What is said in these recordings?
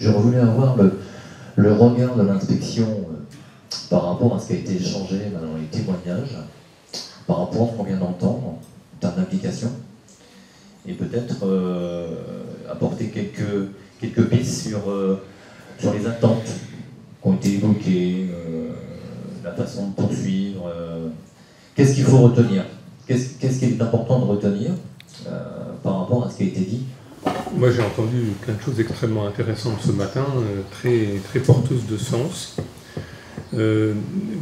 J'aurais voulu avoir le, regard de l'inspection euh, par rapport à ce qui a été échangé dans les témoignages, par rapport à ce qu'on vient d'entendre en termes d'implication, et peut-être euh, apporter quelques, pistes euh, sur les attentes qui ont été évoquées, la façon de poursuivre. Qu'est-ce qu'il faut retenir? Qu'est-ce qui est important de retenir par rapport à ce qui a été dit? Moi, j'ai entendu plein de choses extrêmement intéressantes ce matin, euh, très, très porteuses de sens. Euh,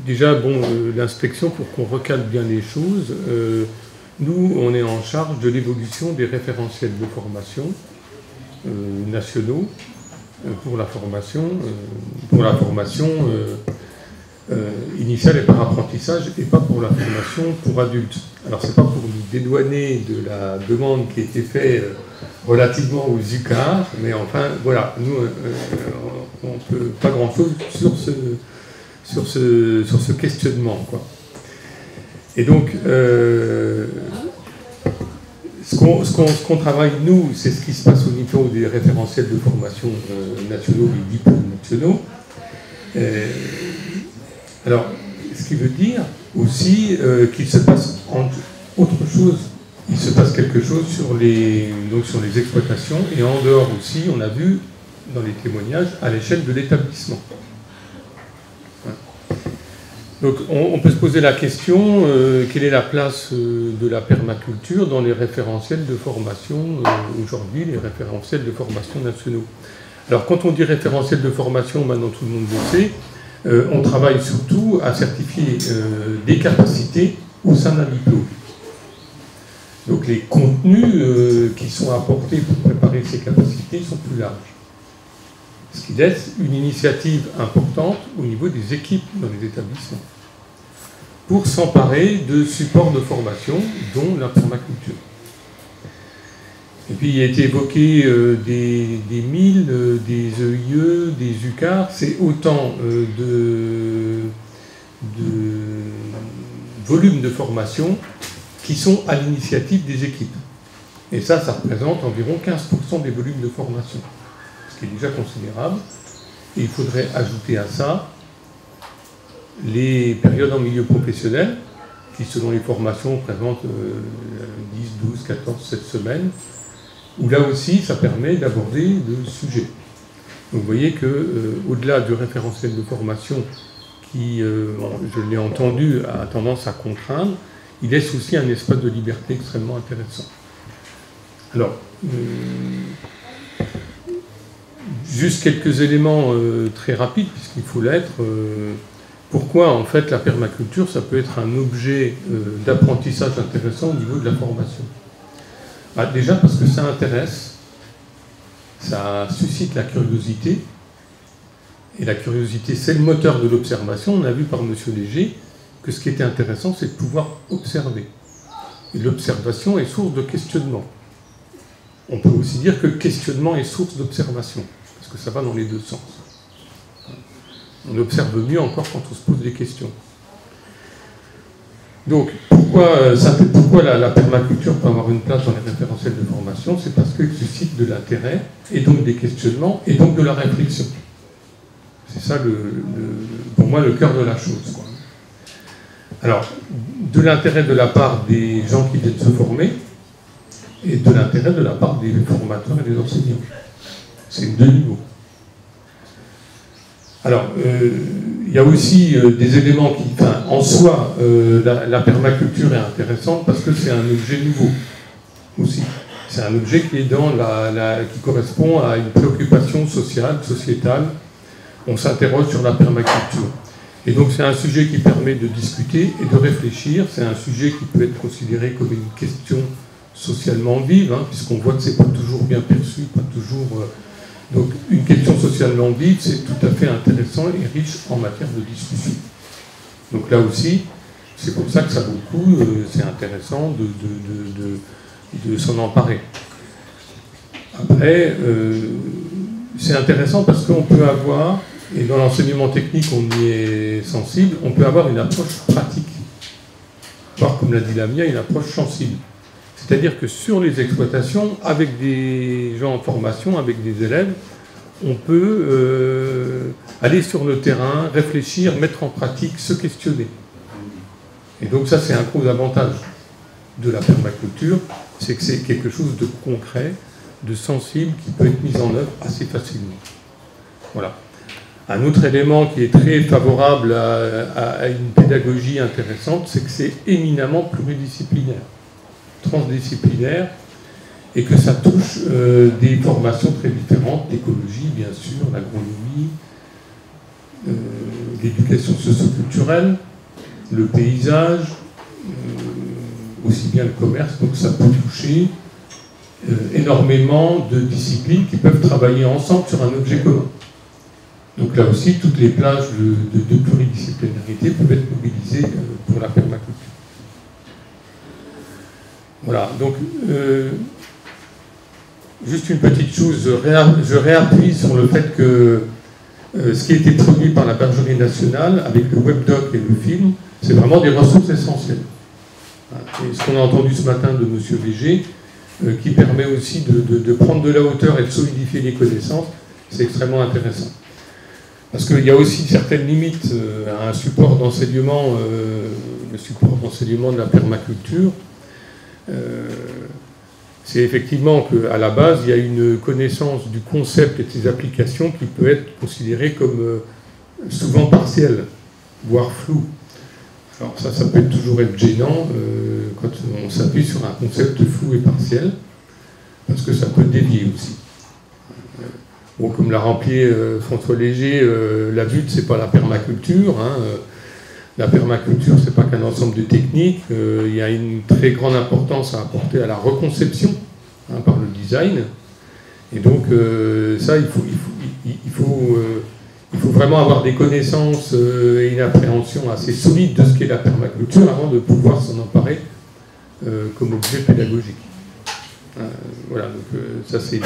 déjà, bon, euh, l'inspection, pour qu'on recale bien les choses, nous, on est en charge de l'évolution des référentiels de formation nationaux pour la formation, pour la formation initiale et par apprentissage, et pas pour la formation pour adultes. Alors, c'est pas pour nous dédouaner de la demande qui a été faite relativement aux UCAR, mais enfin, voilà, nous, euh, euh, on ne peut pas grand-chose sur ce, sur, ce, sur ce questionnement. Quoi. Et donc, euh, ce qu'on travaille, nous, c'est ce qui se passe au niveau des référentiels de formation nationaux, des diplômes nationaux. alors, ce qui veut dire aussi qu'il se passe autre chose il se passe quelque chose sur les, donc sur les exploitations et en dehors aussi, on a vu dans les témoignages à l'échelle de l'établissement. Donc on, peut se poser la question, euh, quelle est la place euh, de la permaculture dans les référentiels de formation euh, aujourd'hui, les référentiels de formation nationaux? Alors quand on dit référentiel de formation, maintenant tout le monde le sait, on travaille surtout à certifier des capacités au sein d'un diplôme. Donc les contenus euh, qui sont apportés pour préparer ces capacités sont plus larges. Ce qui laisse une initiative importante au niveau des équipes dans les établissements pour s'emparer de supports de formation, dont la permaculture. Et puis il a été évoqué euh, des, des milles, euh, des EIE, des UCAR, c'est autant de, de volume de formation qui sont à l'initiative des équipes. Et ça, ça représente environ 15% des volumes de formation, ce qui est déjà considérable. Et il faudrait ajouter à ça les périodes en milieu professionnel, qui selon les formations représentent 10, 12, 14, 7 semaines, où là aussi ça permet d'aborder le sujet. Donc vous voyez que euh, au-delà du référentiel de formation qui, euh, je l'ai entendu, a tendance à contraindre, il laisse aussi un espace de liberté extrêmement intéressant. Alors, euh, juste quelques éléments euh, très rapides, puisqu'il faut l'être. Euh, pourquoi, en fait, la permaculture, ça peut être un objet d'apprentissage intéressant au niveau de la formation? Bah, Déjà parce que ça intéresse, ça suscite la curiosité, et la curiosité, c'est le moteur de l'observation. On a vu par M. Léger, que ce qui était intéressant, c'est de pouvoir observer. Et l'observation est source de questionnement. On peut aussi dire que questionnement est source d'observation, parce que ça va dans les deux sens. On observe mieux encore quand on se pose des questions. Donc, pourquoi, pourquoi la, permaculture peut avoir une place dans les référentiels de formation? C'est parce qu'elle suscite de l'intérêt, et donc des questionnements, et donc de la réflexion. C'est ça, pour moi, le cœur de la chose. Alors, de l'intérêt de la part des gens qui viennent se former et de l'intérêt de la part des formateurs et des enseignants. C'est deux niveaux. Alors, euh, il y a aussi euh, des éléments qui, en soi, euh, la, permaculture est intéressante parce que c'est un objet nouveau aussi. C'est un objet qui est dans la, qui correspond à une préoccupation sociale, sociétale. On s'interroge sur la permaculture. Et donc c'est un sujet qui permet de discuter et de réfléchir. C'est un sujet qui peut être considéré comme une question socialement vive, hein, puisqu'on voit que c'est pas toujours bien perçu, pas toujours. Euh, donc une question socialement vive, c'est tout à fait intéressant et riche en matière de discussion. Donc là aussi, c'est pour ça que ça beaucoup, euh, c'est intéressant de, de, s'en emparer. Après, euh, c'est intéressant parce qu'on peut avoir et dans l'enseignement technique, on y est sensible, on peut avoir une approche pratique, voire, comme l'a dit Lamia, une approche sensible. C'est-à-dire que sur les exploitations, avec des gens en formation, avec des élèves, on peut euh, aller sur le terrain, réfléchir, mettre en pratique, se questionner. Et donc ça, c'est un gros avantage de la permaculture, c'est que c'est quelque chose de concret, de sensible, qui peut être mis en œuvre assez facilement. Voilà. Un autre élément qui est très favorable à, une pédagogie intéressante, c'est que c'est éminemment pluridisciplinaire, transdisciplinaire, et que ça touche euh, des formations très différentes, l'écologie bien sûr, l'agronomie, euh, l'éducation socioculturelle, le paysage, euh, aussi bien le commerce, donc ça peut toucher énormément de disciplines qui peuvent travailler ensemble sur un objet commun. Donc là aussi, toutes les plages de, pluridisciplinarité peuvent être mobilisées euh, pour la permaculture. Voilà, donc euh, juste une petite chose, je, réappuie sur le fait que euh, ce qui a été produit par la Bergerie nationale avec le webdoc et le film, c'est vraiment des ressources essentielles. Et ce qu'on a entendu ce matin de M. Léger, qui permet aussi de prendre de la hauteur et de solidifier les connaissances, c'est extrêmement intéressant. Parce qu'il y a aussi certaines limites euh, à un support d'enseignement, euh, le support d'enseignement de la permaculture. Euh, c'est effectivement qu'à la base, il y a une connaissance du concept et de ses applications qui peut être considérée comme souvent partielle, voire floue. Alors ça, ça peut toujours être gênant quand on s'appuie sur un concept flou et partiel, parce que ça peut dévier aussi. Comme l'a rempli euh, François Léger, euh, la butte, c'est pas la permaculture. Hein, euh, la permaculture, c'est pas qu'un ensemble de techniques. il y a une très grande importance à apporter à la reconception hein, par le design. Et donc, ça, il faut, il faut, vraiment avoir des connaissances et une appréhension assez solide de ce qu'est la permaculture avant de pouvoir s'en emparer comme objet pédagogique. voilà, donc ça, c'est.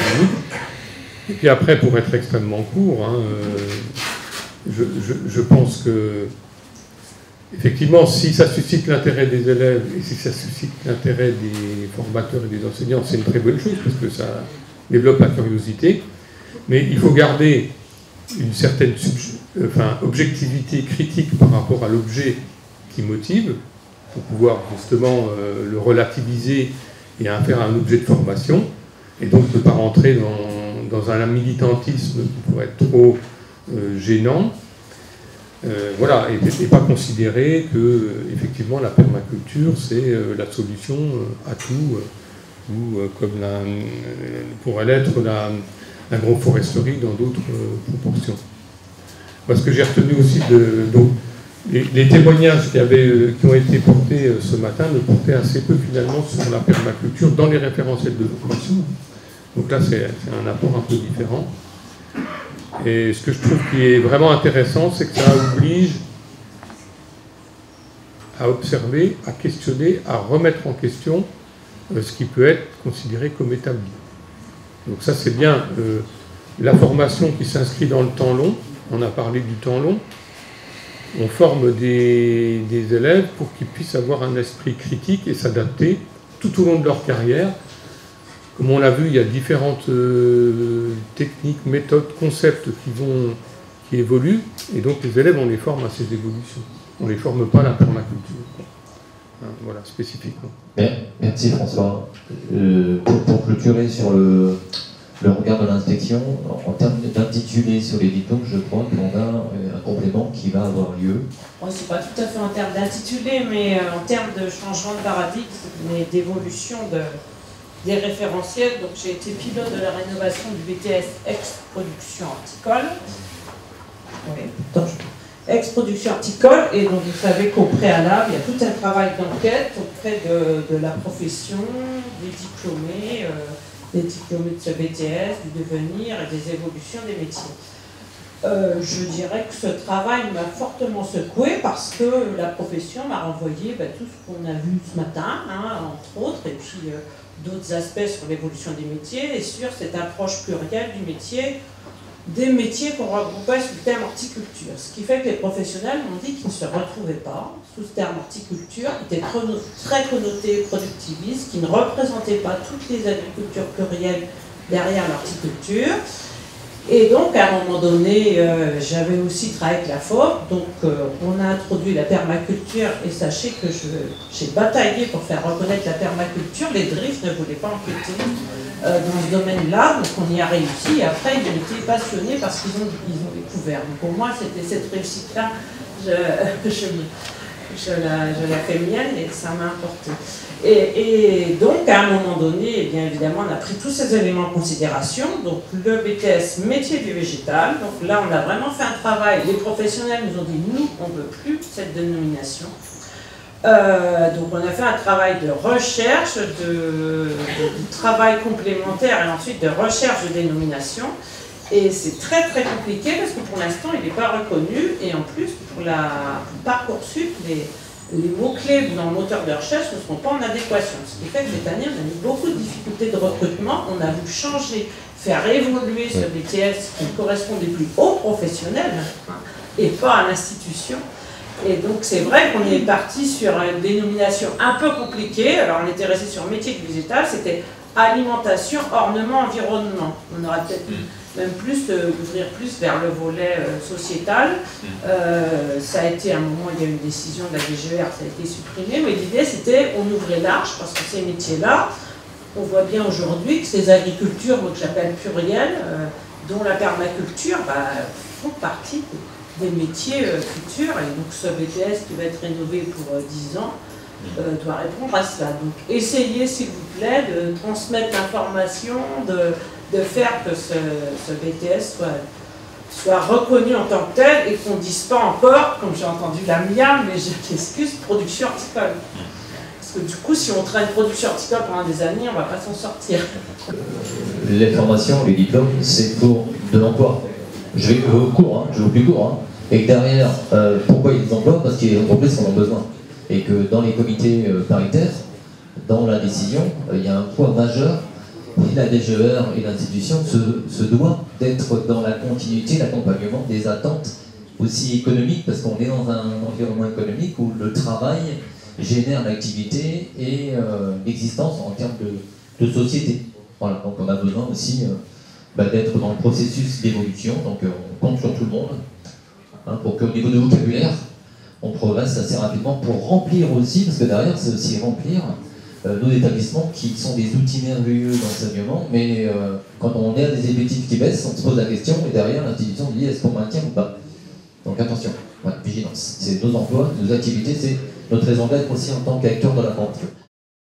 Et puis après, pour être extrêmement court, hein, euh, je, pense que, effectivement, si ça suscite l'intérêt des élèves et si ça suscite l'intérêt des formateurs et des enseignants, c'est une très bonne chose parce que ça développe la curiosité. Mais il faut garder une certaine objectivité critique par rapport à l'objet qui motive, pour pouvoir justement euh, le relativiser et en faire un objet de formation, et donc ne pas rentrer dans dans un militantisme qui pourrait être trop euh, gênant. Euh, voilà, et, pas considérer que effectivement la permaculture c'est euh, la solution à tout, ou comme la, pourrait l'être la, l'agroforesterie dans d'autres proportions. Parce que j'ai retenu aussi de, donc, les, témoignages qui, avaient, qui ont été portés ce matin ne portaient assez peu finalement sur la permaculture dans les référentiels de formation. Donc là, c'est un apport un peu différent. Et ce que je trouve qui est vraiment intéressant, c'est que ça oblige à observer, à questionner, à remettre en question euh, ce qui peut être considéré comme établi. Donc ça, c'est bien euh, la formation qui s'inscrit dans le temps long. On a parlé du temps long. On forme des élèves pour qu'ils puissent avoir un esprit critique et s'adapter tout au long de leur carrière comme on l'a vu, il y a différentes euh, techniques, méthodes, concepts qui, vont, qui évoluent, et donc les élèves, on les forme à ces évolutions. On ne les forme pas à la permaculture. Hein, voilà, spécifiquement. Merci François. Euh, pour, clôturer sur le, regard de l'inspection, en termes d'intitulé sur les diplômes, je crois qu'on a euh, un complément qui va avoir lieu. Ce n'est pas tout à fait en termes d'intitulé, mais en termes de changement de paradigme et d'évolution de, des référentiels. Donc j'ai été pilote de la rénovation du BTS ex-production horticole. Oui, ex-production horticole, et donc vous savez qu'au préalable, il y a tout un travail d'enquête auprès de, la profession, des diplômés, euh, des diplômés de ce BTS, du devenir et des évolutions des métiers. Euh, je dirais que ce travail m'a fortement secoué parce que la profession m'a renvoyé bah, tout ce qu'on a vu ce matin, hein, entre autres, et puis euh, d'autres aspects sur l'évolution des métiers et sur cette approche plurielle du métier, des métiers qu'on regroupait sous le terme horticulture. Ce qui fait que les professionnels m'ont dit qu'ils ne se retrouvaient pas sous ce terme horticulture, qui était très connoté productiviste, qui ne représentait pas toutes les agricultures plurielles derrière l'horticulture. Et donc, à un moment donné, euh, j'avais aussi travaillé avec la FOP, donc euh, on a introduit la permaculture, et sachez que j'ai bataillé pour faire reconnaître la permaculture, les drifts ne voulaient pas enquêter euh, dans ce domaine-là, donc on y a réussi, et après ils ont été passionnés parce qu'ils ont, ils ont découvert. Donc pour moi, c'était cette réussite-là, je, je, la, je la fais mienne, et ça m'a importé. Et, donc, à un moment donné, eh bien évidemment, on a pris tous ces éléments en considération. Donc, le BTS métier du végétal. Donc là, on a vraiment fait un travail. Les professionnels nous ont dit, nous, on ne veut plus cette dénomination. Euh, donc, on a fait un travail de recherche, de, travail complémentaire et ensuite de recherche de dénomination. Et c'est très très compliqué parce que pour l'instant, il n'est pas reconnu. Et en plus, pour, la, pour Parcoursup, les, les mots-clés dans le moteur de recherche ne seront pas en adéquation. Ce qui fait que cette année, on a eu beaucoup de difficultés de recrutement. On a voulu changer, faire évoluer ce BTS qui correspond des plus hauts professionnels hein, et pas à l'institution. Et donc c'est vrai qu'on est parti sur une dénomination un peu compliquée. Alors on était resté sur métier du végétal, c'était alimentation, ornement, environnement. On aurait peut-être mm. Même plus d'ouvrir plus vers le volet euh, sociétal. Mm. Euh, ça a été à un moment, il y a eu une décision de la DGR, ça a été supprimé, mais l'idée c'était on ouvrait large parce que ces métiers-là, on voit bien aujourd'hui que ces agricultures, que j'appelle plurielles, euh, dont la permaculture, bah, font partie des métiers futurs. Et donc ce BTS qui va être rénové pour 10 ans, euh, doit répondre à cela. Donc essayez, s'il vous plaît, de transmettre l'information, de, de, faire que ce, BTS soit, reconnu en tant que tel et qu'on ne dise pas encore, comme j'ai entendu la mienne, mais je m'excuse, production horticole. Parce que du coup, si on traîne production horticole pendant des années, on ne va pas s'en sortir. Les formations, les diplômes, c'est pour de l'emploi. Je vais au cours, hein, je vais au plus court. Hein. Et derrière, euh, pourquoi il y a des emplois Parce a des entreprises en ont besoin et que dans les comités euh, paritaires, dans la décision, euh, il y a un poids majeur la DGER et l'institution se, doit d'être dans la continuité, l'accompagnement des attentes aussi économiques, parce qu'on est dans un environnement économique où le travail génère l'activité et euh, l'existence en termes de, société. Voilà, donc on a besoin aussi bah, d'être dans le processus d'évolution, donc on compte sur tout le monde, hein, pour qu'au niveau du vocabulaire, on progresse assez rapidement pour remplir aussi, parce que derrière, c'est aussi remplir euh, nos établissements qui sont des outils merveilleux d'enseignement, mais euh, quand on est à des effectifs qui baissent, on se pose la question, et derrière, l'institution dit est-ce qu'on maintient ou pas? Donc attention, vigilance. C'est nos emplois, nos activités, c'est notre raison d'être aussi en tant qu'acteur de la vente.